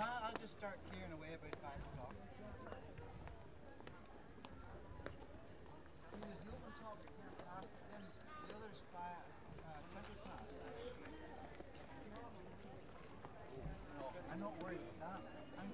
I'll just start clearing away about 5 o'clock. See, there's the open top that clears past, but then the other's fly, uh, clipper past. I'm not worried about that. I'm